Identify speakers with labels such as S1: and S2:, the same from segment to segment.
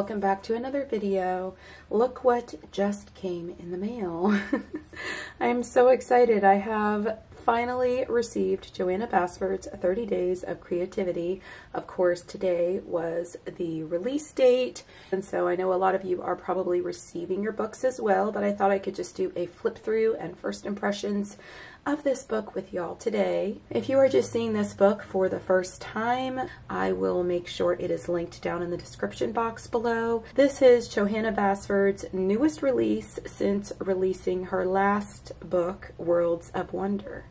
S1: welcome back to another video. Look what just came in the mail. I'm so excited. I have finally received Johanna Basford's 30 Days of Creativity. Of course, today was the release date, and so I know a lot of you are probably receiving your books as well, but I thought I could just do a flip through and first impressions of this book with y'all today. If you are just seeing this book for the first time, I will make sure it is linked down in the description box below. This is Johanna Basford's newest release since releasing her last book, Worlds of Wonder.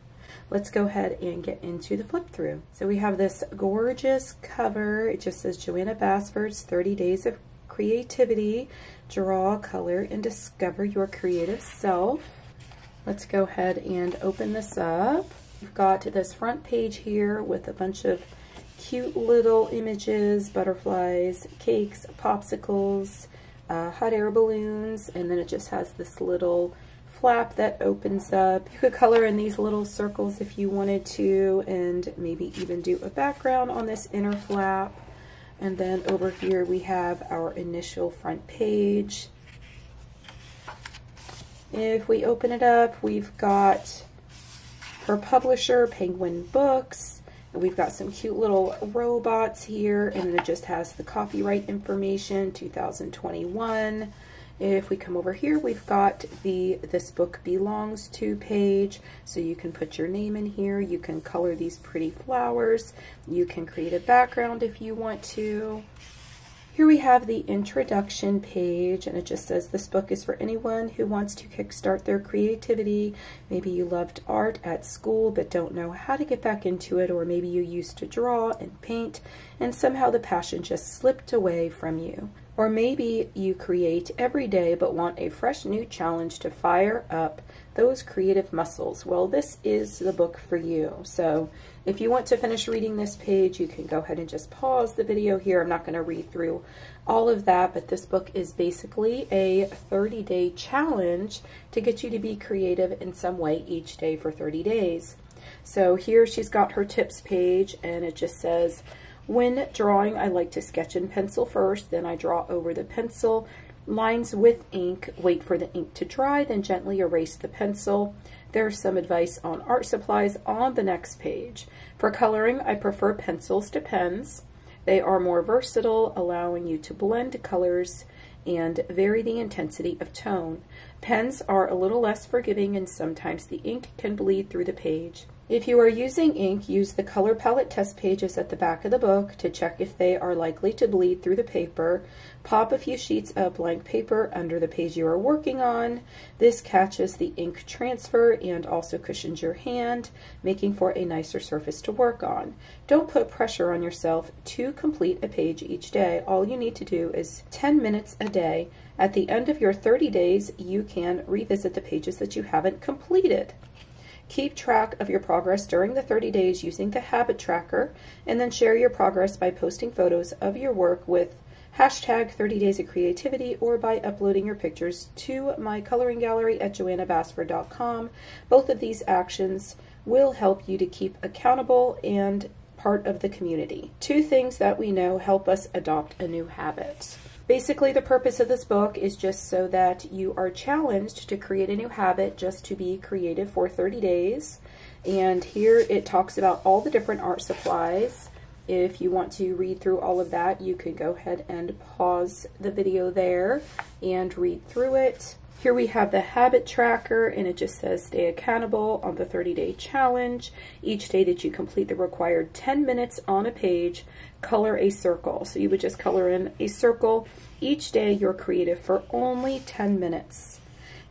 S1: Let's go ahead and get into the flip through. So we have this gorgeous cover. It just says Johanna Basford's 30 Days of Creativity. Draw, color, and discover your creative self. Let's go ahead and open this up. We've got this front page here with a bunch of cute little images, butterflies, cakes, popsicles, uh, hot air balloons, and then it just has this little flap that opens up. You could color in these little circles if you wanted to, and maybe even do a background on this inner flap. And then over here we have our initial front page. If we open it up, we've got her publisher, Penguin Books. And we've got some cute little robots here, and it just has the copyright information, 2021. If we come over here, we've got the This Book Belongs To page, so you can put your name in here. You can color these pretty flowers. You can create a background if you want to. Here we have the introduction page, and it just says this book is for anyone who wants to kickstart their creativity. Maybe you loved art at school but don't know how to get back into it, or maybe you used to draw and paint and somehow the passion just slipped away from you. Or maybe you create every day but want a fresh new challenge to fire up those creative muscles. Well, this is the book for you. So if you want to finish reading this page, you can go ahead and just pause the video here. I'm not going to read through all of that, but this book is basically a 30-day challenge to get you to be creative in some way each day for 30 days. So here she's got her tips page, and it just says, when drawing, I like to sketch in pencil first, then I draw over the pencil, lines with ink, wait for the ink to dry, then gently erase the pencil. There's some advice on art supplies on the next page. For coloring, I prefer pencils to pens. They are more versatile, allowing you to blend colors and vary the intensity of tone. Pens are a little less forgiving and sometimes the ink can bleed through the page. If you are using ink, use the color palette test pages at the back of the book to check if they are likely to bleed through the paper. Pop a few sheets of blank paper under the page you are working on. This catches the ink transfer and also cushions your hand, making for a nicer surface to work on. Don't put pressure on yourself to complete a page each day. All you need to do is 10 minutes a day. At the end of your 30 days, you can revisit the pages that you haven't completed. Keep track of your progress during the 30 days using the habit tracker, and then share your progress by posting photos of your work with hashtag 30 days of creativity or by uploading your pictures to my coloring gallery at johannabasford.com. Both of these actions will help you to keep accountable and part of the community. Two things that we know help us adopt a new habit. Basically, the purpose of this book is just so that you are challenged to create a new habit just to be creative for 30 days. And here it talks about all the different art supplies. If you want to read through all of that, you can go ahead and pause the video there and read through it. Here we have the habit tracker and it just says stay accountable on the 30 day challenge. Each day that you complete the required 10 minutes on a page, color a circle. So you would just color in a circle. Each day you're creative for only 10 minutes.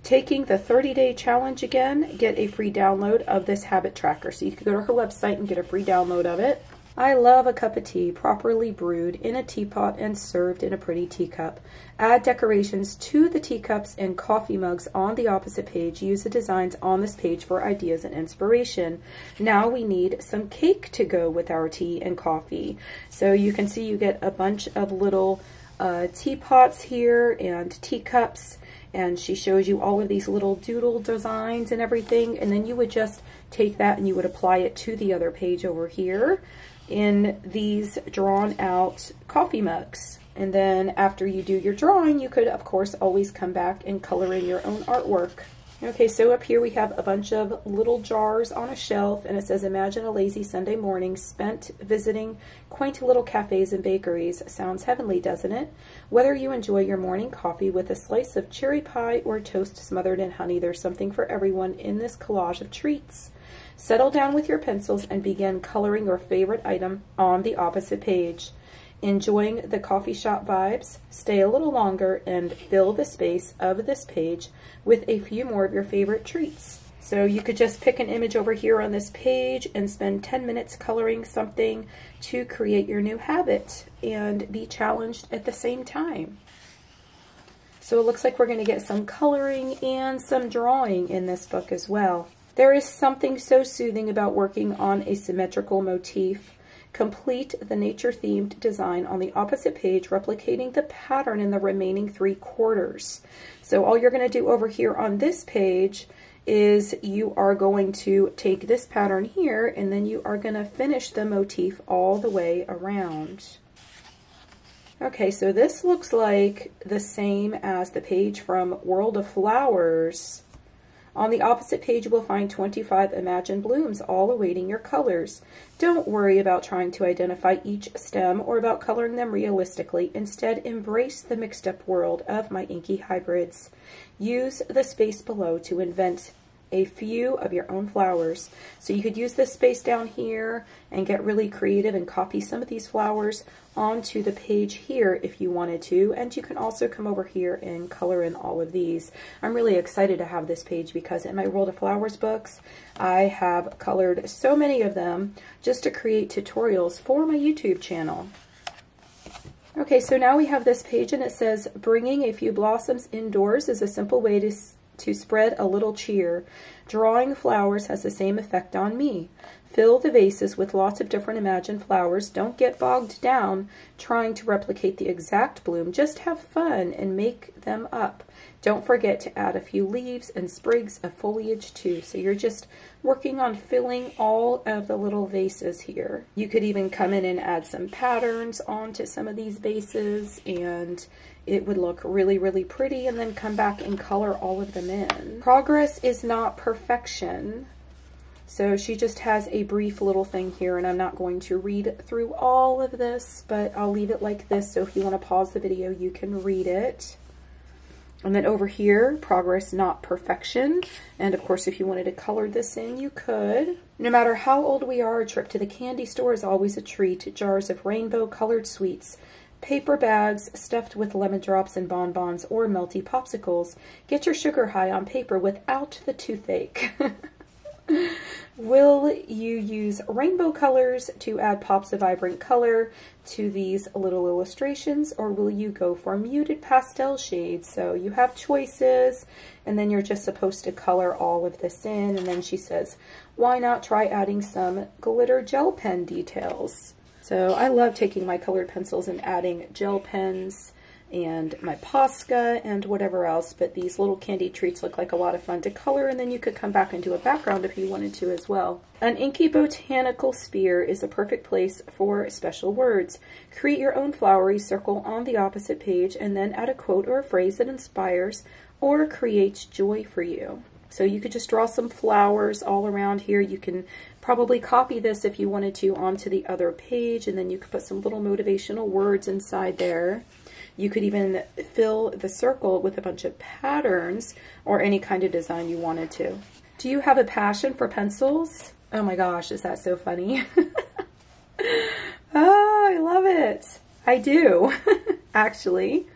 S1: Taking the 30 day challenge again, get a free download of this habit tracker. So you can go to her website and get a free download of it. I love a cup of tea properly brewed in a teapot and served in a pretty teacup. Add decorations to the teacups and coffee mugs on the opposite page. Use the designs on this page for ideas and inspiration. Now we need some cake to go with our tea and coffee. So you can see you get a bunch of little uh, teapots here and teacups and she shows you all of these little doodle designs and everything and then you would just take that and you would apply it to the other page over here in these drawn out coffee mugs. And then after you do your drawing, you could, of course, always come back and color in your own artwork. Okay, so up here we have a bunch of little jars on a shelf, and it says, Imagine a lazy Sunday morning spent visiting quaint little cafes and bakeries. Sounds heavenly, doesn't it? Whether you enjoy your morning coffee with a slice of cherry pie or toast smothered in honey, there's something for everyone in this collage of treats. Settle down with your pencils and begin coloring your favorite item on the opposite page. Enjoying the coffee shop vibes? Stay a little longer and fill the space of this page with a few more of your favorite treats. So you could just pick an image over here on this page and spend 10 minutes coloring something to create your new habit and be challenged at the same time. So it looks like we're going to get some coloring and some drawing in this book as well. There is something so soothing about working on a symmetrical motif Complete the nature-themed design on the opposite page, replicating the pattern in the remaining three quarters. So all you're going to do over here on this page is you are going to take this pattern here and then you are going to finish the motif all the way around. Okay, so this looks like the same as the page from World of Flowers on the opposite page, you will find 25 imagined blooms, all awaiting your colors. Don't worry about trying to identify each stem or about coloring them realistically. Instead, embrace the mixed-up world of my inky hybrids. Use the space below to invent a few of your own flowers. So you could use this space down here and get really creative and copy some of these flowers onto the page here if you wanted to. And you can also come over here and color in all of these. I'm really excited to have this page because in my World of Flowers books, I have colored so many of them just to create tutorials for my YouTube channel. Okay, so now we have this page and it says, bringing a few blossoms indoors is a simple way to to spread a little cheer. Drawing flowers has the same effect on me. Fill the vases with lots of different imagined flowers. Don't get bogged down trying to replicate the exact bloom. Just have fun and make them up. Don't forget to add a few leaves and sprigs of foliage too. So you're just working on filling all of the little vases here. You could even come in and add some patterns onto some of these vases and it would look really, really pretty and then come back and color all of them in. Progress is not perfection. So she just has a brief little thing here and I'm not going to read through all of this, but I'll leave it like this. So if you want to pause the video, you can read it. And then over here, progress, not perfection. And of course, if you wanted to color this in, you could. No matter how old we are, a trip to the candy store is always a treat. Jars of rainbow colored sweets, paper bags stuffed with lemon drops and bonbons or melty popsicles. Get your sugar high on paper without the toothache. Will you use rainbow colors to add pops of vibrant color to these little illustrations or will you go for muted pastel shades? So you have choices and then you're just supposed to color all of this in and then she says, why not try adding some glitter gel pen details? So I love taking my colored pencils and adding gel pens and my Posca and whatever else, but these little candy treats look like a lot of fun to color, and then you could come back and do a background if you wanted to as well. An inky botanical sphere is a perfect place for special words. Create your own flowery circle on the opposite page, and then add a quote or a phrase that inspires or creates joy for you. So you could just draw some flowers all around here. You can probably copy this if you wanted to onto the other page, and then you could put some little motivational words inside there. You could even fill the circle with a bunch of patterns or any kind of design you wanted to. Do you have a passion for pencils? Oh my gosh, is that so funny? oh, I love it. I do, actually.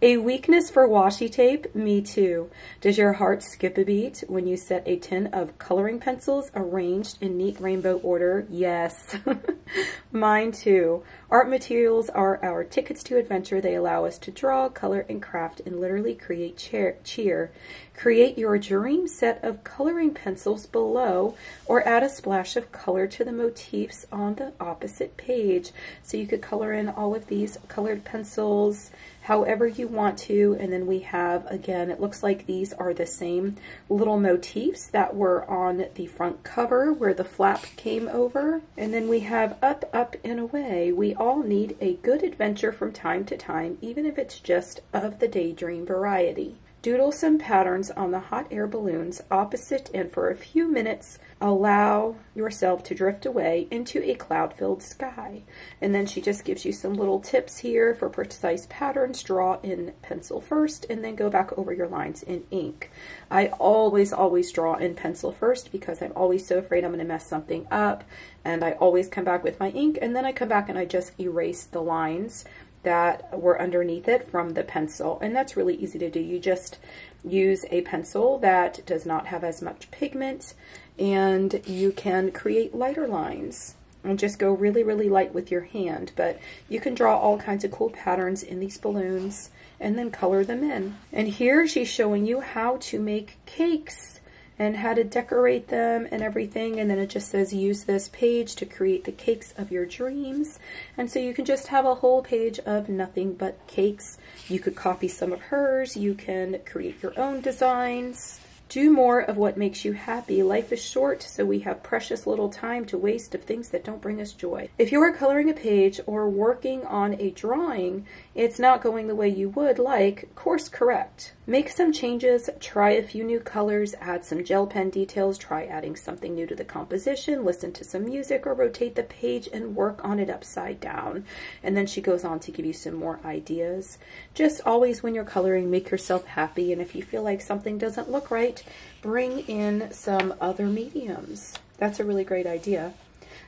S1: A weakness for washi tape? Me too. Does your heart skip a beat when you set a tin of coloring pencils arranged in neat rainbow order? Yes. Mine too. Art materials are our tickets to adventure. They allow us to draw, color, and craft and literally create cheer. Create your dream set of coloring pencils below or add a splash of color to the motifs on the opposite page. So you could color in all of these colored pencils however you want to. And then we have, again, it looks like these are the same little motifs that were on the front cover where the flap came over. And then we have Up, Up, and Away. We all need a good adventure from time to time, even if it's just of the daydream variety. Doodle some patterns on the hot air balloons opposite and for a few minutes allow yourself to drift away into a cloud-filled sky. And then she just gives you some little tips here for precise patterns. Draw in pencil first and then go back over your lines in ink. I always, always draw in pencil first because I'm always so afraid I'm going to mess something up. And I always come back with my ink and then I come back and I just erase the lines that were underneath it from the pencil. And that's really easy to do. You just use a pencil that does not have as much pigment and you can create lighter lines and just go really, really light with your hand. But you can draw all kinds of cool patterns in these balloons and then color them in. And here she's showing you how to make cakes and how to decorate them and everything. And then it just says use this page to create the cakes of your dreams. And so you can just have a whole page of nothing but cakes. You could copy some of hers. You can create your own designs. Do more of what makes you happy. Life is short, so we have precious little time to waste of things that don't bring us joy. If you are coloring a page or working on a drawing, it's not going the way you would like, course correct. Make some changes, try a few new colors, add some gel pen details, try adding something new to the composition, listen to some music, or rotate the page and work on it upside down. And then she goes on to give you some more ideas. Just always when you're coloring, make yourself happy, and if you feel like something doesn't look right, bring in some other mediums. That's a really great idea.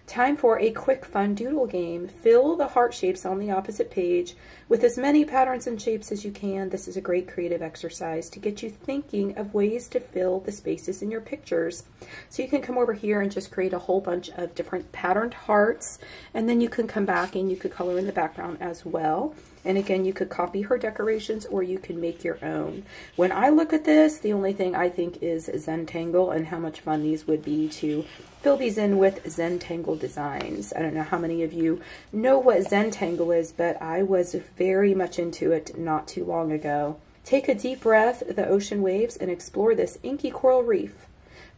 S1: Time for a quick fun doodle game. Fill the heart shapes on the opposite page with as many patterns and shapes as you can. This is a great creative exercise to get you thinking of ways to fill the spaces in your pictures. So you can come over here and just create a whole bunch of different patterned hearts and then you can come back and you could color in the background as well. And again, you could copy her decorations or you can make your own. When I look at this, the only thing I think is Zentangle and how much fun these would be to fill these in with Zentangle designs. I don't know how many of you know what Zentangle is, but I was very much into it not too long ago. Take a deep breath, the ocean waves, and explore this inky coral reef.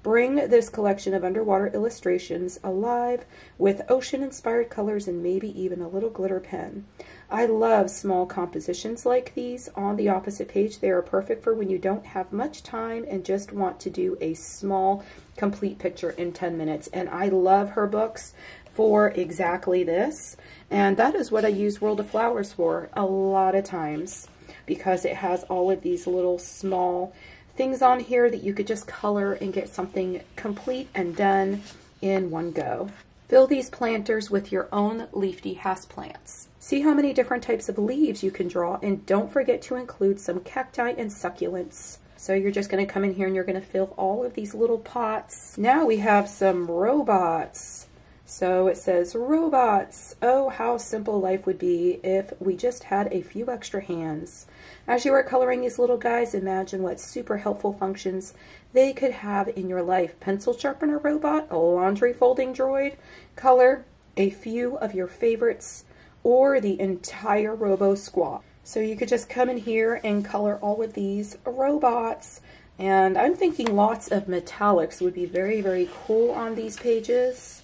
S1: Bring this collection of underwater illustrations alive with ocean-inspired colors and maybe even a little glitter pen. I love small compositions like these on the opposite page. They are perfect for when you don't have much time and just want to do a small complete picture in 10 minutes. And I love her books for exactly this. And that is what I use World of Flowers for a lot of times because it has all of these little small things on here that you could just color and get something complete and done in one go. Fill these planters with your own leafy house plants. See how many different types of leaves you can draw and don't forget to include some cacti and succulents. So you're just going to come in here and you're going to fill all of these little pots. Now we have some robots. So it says, robots. Oh, how simple life would be if we just had a few extra hands. As you are coloring these little guys, imagine what super helpful functions they could have in your life. Pencil sharpener robot, a laundry folding droid, color a few of your favorites, or the entire Robo Squad. So you could just come in here and color all of these robots. And I'm thinking lots of metallics would be very, very cool on these pages.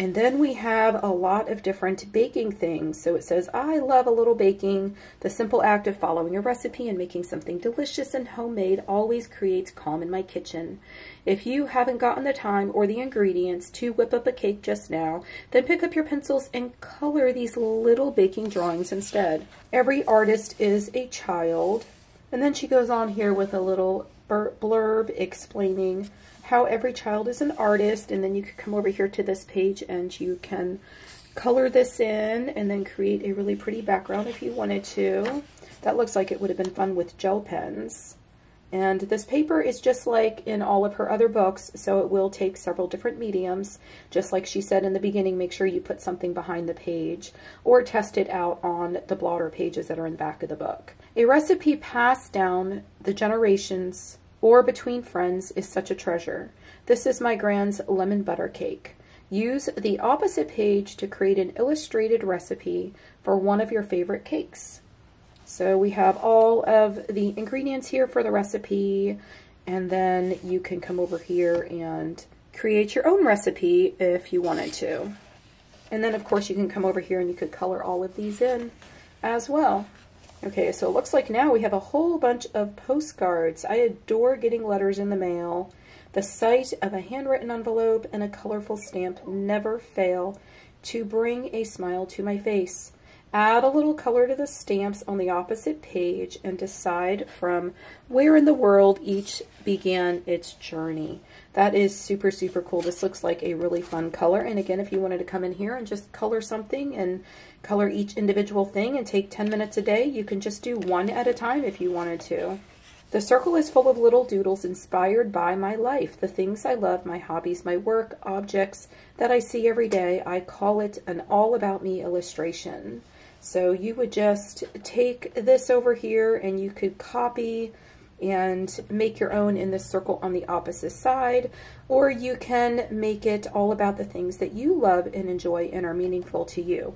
S1: And then we have a lot of different baking things. So it says, I love a little baking. The simple act of following a recipe and making something delicious and homemade always creates calm in my kitchen. If you haven't gotten the time or the ingredients to whip up a cake just now, then pick up your pencils and color these little baking drawings instead. Every artist is a child. And then she goes on here with a little blurb explaining how every child is an artist and then you could come over here to this page and you can color this in and then create a really pretty background if you wanted to. That looks like it would have been fun with gel pens. And this paper is just like in all of her other books, so it will take several different mediums. Just like she said in the beginning, make sure you put something behind the page or test it out on the blotter pages that are in the back of the book. A recipe passed down the generations or between friends is such a treasure. This is my grand's lemon butter cake. Use the opposite page to create an illustrated recipe for one of your favorite cakes. So we have all of the ingredients here for the recipe, and then you can come over here and create your own recipe if you wanted to. And then of course you can come over here and you could color all of these in as well. Okay, so it looks like now we have a whole bunch of postcards. I adore getting letters in the mail. The sight of a handwritten envelope and a colorful stamp never fail to bring a smile to my face. Add a little color to the stamps on the opposite page and decide from where in the world each began its journey. That is super, super cool. This looks like a really fun color. And again, if you wanted to come in here and just color something and color each individual thing and take 10 minutes a day, you can just do one at a time if you wanted to. The circle is full of little doodles inspired by my life, the things I love, my hobbies, my work, objects that I see every day. I call it an all about me illustration. So you would just take this over here and you could copy and make your own in this circle on the opposite side, or you can make it all about the things that you love and enjoy and are meaningful to you.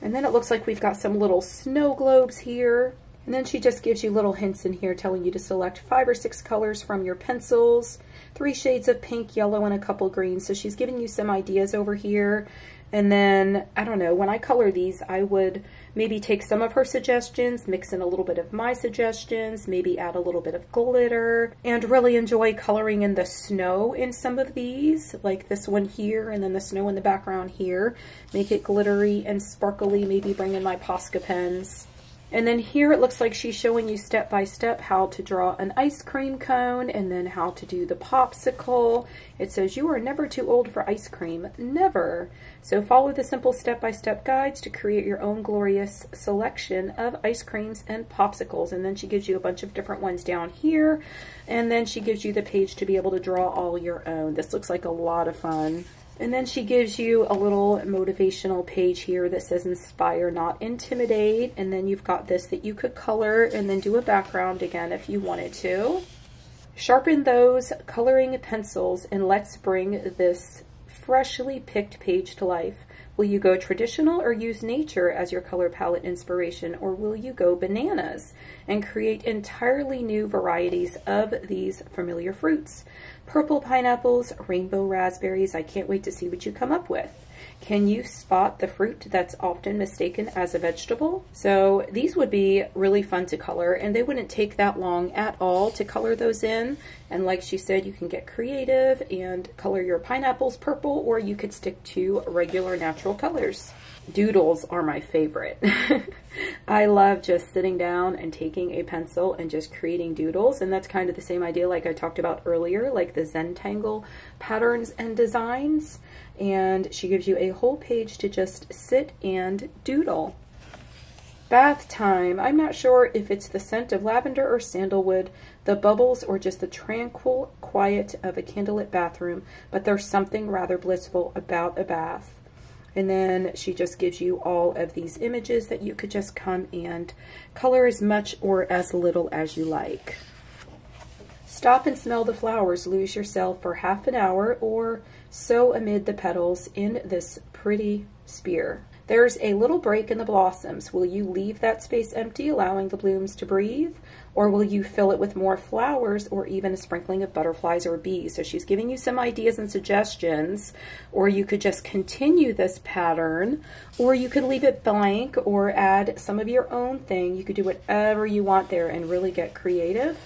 S1: And then it looks like we've got some little snow globes here. And then she just gives you little hints in here telling you to select five or six colors from your pencils, three shades of pink, yellow, and a couple greens. So she's giving you some ideas over here. And then, I don't know, when I color these, I would maybe take some of her suggestions, mix in a little bit of my suggestions, maybe add a little bit of glitter, and really enjoy coloring in the snow in some of these, like this one here, and then the snow in the background here. Make it glittery and sparkly, maybe bring in my Posca pens. And then here it looks like she's showing you step by step how to draw an ice cream cone and then how to do the popsicle. It says you are never too old for ice cream. Never. So follow the simple step-by-step -step guides to create your own glorious selection of ice creams and popsicles. And then she gives you a bunch of different ones down here. And then she gives you the page to be able to draw all your own. This looks like a lot of fun. And then she gives you a little motivational page here that says inspire, not intimidate. And then you've got this that you could color and then do a background again if you wanted to. Sharpen those coloring pencils and let's bring this freshly picked page to life. Will you go traditional or use nature as your color palette inspiration, or will you go bananas and create entirely new varieties of these familiar fruits? Purple pineapples, rainbow raspberries, I can't wait to see what you come up with. Can you spot the fruit that's often mistaken as a vegetable? So these would be really fun to color and they wouldn't take that long at all to color those in. And like she said, you can get creative and color your pineapples purple or you could stick to regular natural colors. Doodles are my favorite. I love just sitting down and taking a pencil and just creating doodles. And that's kind of the same idea like I talked about earlier, like the Zentangle patterns and designs and she gives you a whole page to just sit and doodle. Bath time. I'm not sure if it's the scent of lavender or sandalwood, the bubbles, or just the tranquil quiet of a candlelit bathroom, but there's something rather blissful about a bath. And then she just gives you all of these images that you could just come and color as much or as little as you like. Stop and smell the flowers. Lose yourself for half an hour or so amid the petals in this pretty spear. There's a little break in the blossoms. Will you leave that space empty, allowing the blooms to breathe? Or will you fill it with more flowers or even a sprinkling of butterflies or bees? So she's giving you some ideas and suggestions. Or you could just continue this pattern, or you could leave it blank or add some of your own thing. You could do whatever you want there and really get creative.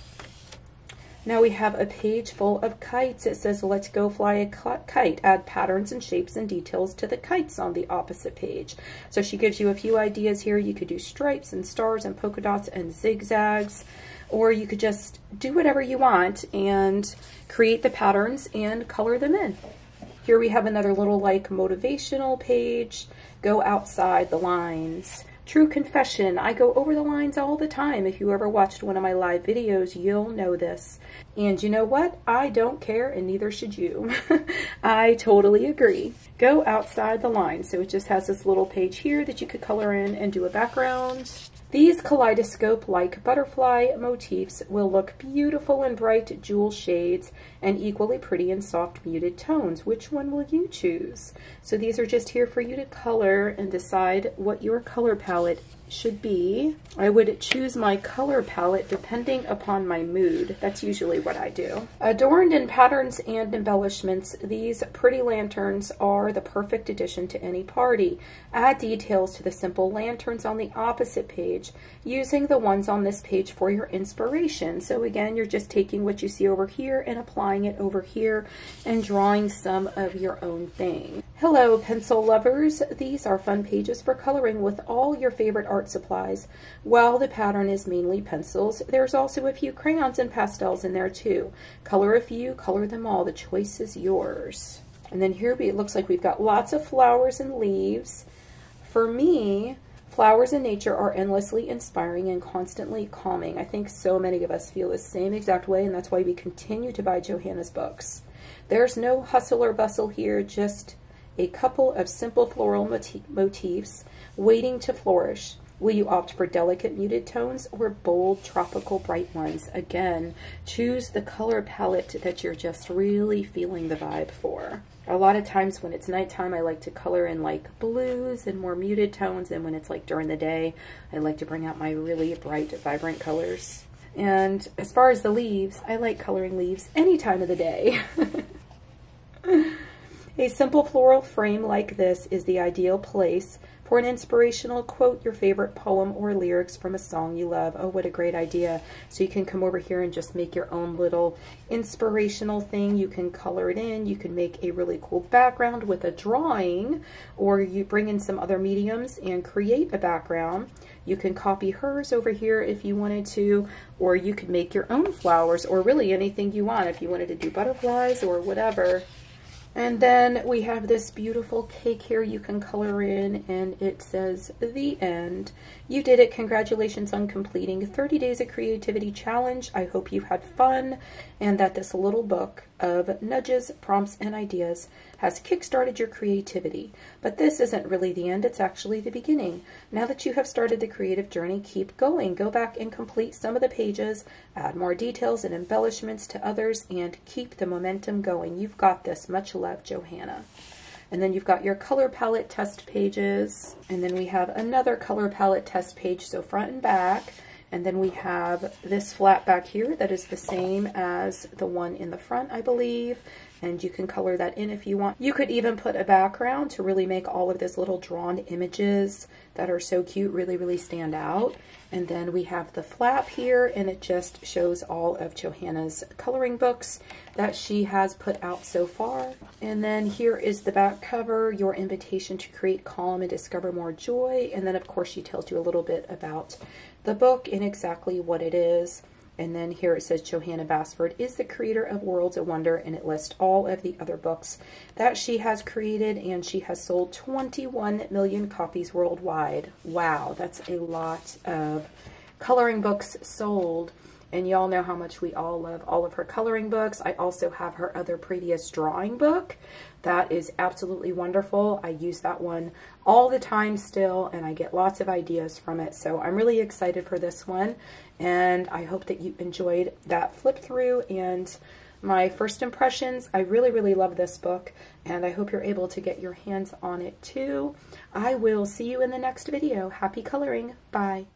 S1: Now we have a page full of kites. It says, let's go fly a kite. Add patterns and shapes and details to the kites on the opposite page. So she gives you a few ideas here. You could do stripes and stars and polka dots and zigzags, or you could just do whatever you want and create the patterns and color them in. Here we have another little like motivational page. Go outside the lines. True confession, I go over the lines all the time. If you ever watched one of my live videos, you'll know this. And you know what? I don't care and neither should you. I totally agree. Go outside the lines. So it just has this little page here that you could color in and do a background. These kaleidoscope-like butterfly motifs will look beautiful in bright jewel shades and equally pretty in soft muted tones. Which one will you choose? So these are just here for you to color and decide what your color palette should be. I would choose my color palette depending upon my mood. That's usually what I do. Adorned in patterns and embellishments, these pretty lanterns are the perfect addition to any party. Add details to the simple lanterns on the opposite page using the ones on this page for your inspiration. So again, you're just taking what you see over here and applying it over here and drawing some of your own thing. Hello, pencil lovers. These are fun pages for coloring with all your favorite art supplies. While the pattern is mainly pencils, there's also a few crayons and pastels in there too. Color a few, color them all. The choice is yours. And then here it looks like we've got lots of flowers and leaves. For me, flowers in nature are endlessly inspiring and constantly calming. I think so many of us feel the same exact way, and that's why we continue to buy Johanna's books. There's no hustle or bustle here, just a couple of simple floral motifs waiting to flourish. Will you opt for delicate muted tones or bold tropical bright ones? Again, choose the color palette that you're just really feeling the vibe for. A lot of times when it's nighttime, I like to color in like blues and more muted tones. And when it's like during the day, I like to bring out my really bright, vibrant colors. And as far as the leaves, I like coloring leaves any time of the day. A simple floral frame like this is the ideal place for an inspirational quote your favorite poem or lyrics from a song you love. Oh, what a great idea. So you can come over here and just make your own little inspirational thing. You can color it in. You can make a really cool background with a drawing or you bring in some other mediums and create a background. You can copy hers over here if you wanted to, or you could make your own flowers or really anything you want if you wanted to do butterflies or whatever. And then we have this beautiful cake here you can color in and it says the end. You did it. Congratulations on completing 30 Days of Creativity Challenge. I hope you had fun and that this little book of nudges, prompts, and ideas has kickstarted your creativity. But this isn't really the end, it's actually the beginning. Now that you have started the creative journey, keep going. Go back and complete some of the pages, add more details and embellishments to others, and keep the momentum going. You've got this. Much love, Johanna. And then you've got your color palette test pages. And then we have another color palette test page, so front and back. And then we have this flat back here that is the same as the one in the front, I believe. And you can color that in if you want. You could even put a background to really make all of these little drawn images that are so cute really, really stand out. And then we have the flap here, and it just shows all of Johanna's coloring books that she has put out so far. And then here is the back cover, your invitation to create calm and discover more joy. And then, of course, she tells you a little bit about the book and exactly what it is. And then here it says Johanna Basford is the creator of Worlds of Wonder, and it lists all of the other books that she has created, and she has sold 21 million copies worldwide. Wow, that's a lot of coloring books sold. And y'all know how much we all love all of her coloring books. I also have her other previous drawing book. That is absolutely wonderful. I use that one all the time still, and I get lots of ideas from it. So I'm really excited for this one, and I hope that you enjoyed that flip through and my first impressions. I really, really love this book, and I hope you're able to get your hands on it too. I will see you in the next video. Happy coloring. Bye.